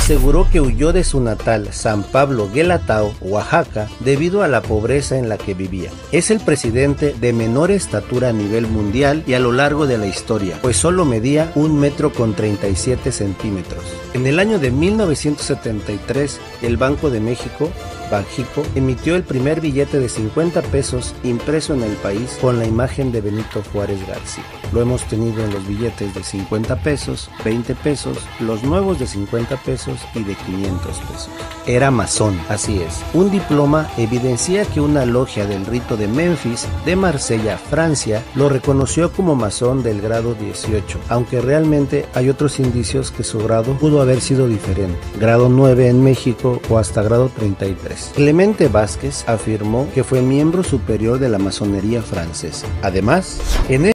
aseguró que huyó de su natal San Pablo Guelatao, Oaxaca, debido a la pobreza en la que vivía. Es el presidente de menor estatura a nivel mundial y a lo largo de la historia, pues solo medía un metro con 37 centímetros. En el año de 1973, el Banco de México Banjico emitió el primer billete de 50 pesos impreso en el país con la imagen de Benito Juárez García. Lo hemos tenido en los billetes de 50 pesos, 20 pesos, los nuevos de 50 pesos y de 500 pesos. Era masón, así es. Un diploma evidencia que una logia del rito de Memphis de Marsella, Francia, lo reconoció como masón del grado 18, aunque realmente hay otros indicios que su grado pudo haber sido diferente. Grado 9 en México o hasta grado 33. Clemente Vázquez afirmó que fue miembro superior de la masonería francesa. Además, en